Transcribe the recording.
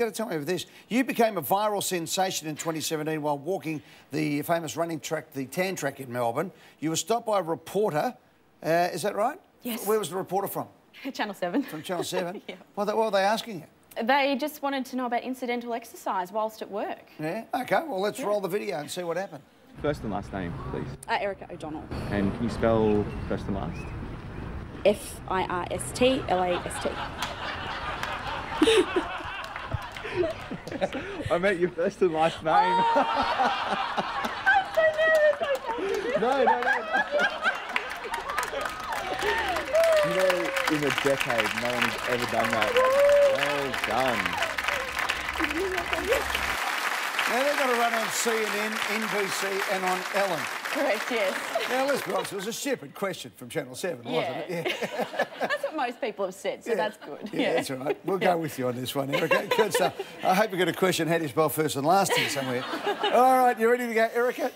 got to tell me about this. You became a viral sensation in 2017 while walking the famous running track, the Tan Track in Melbourne. You were stopped by a reporter. Uh, is that right? Yes. Where was the reporter from? Channel 7. From Channel 7? yeah. What, what were they asking you? They just wanted to know about incidental exercise whilst at work. Yeah? OK, well, let's roll the video and see what happened. First and last name, please. Uh, Erica O'Donnell. And can you spell first and last? F I R S T L A S T. I meant your first and last name. no, no, no. you know, in a decade, no one has ever done that. Well done. Now, they're going to run on CNN, NBC and on Ellen. Correct, yes. Now, let's be honest, it was a stupid question from Channel 7, wasn't it? Yeah. Most people have said, so that's good. Yeah, that's all right. We'll go with you on this one, Erica. Good stuff. I hope you got a question how do you spell first and last here somewhere. All right, you ready to go, Erica?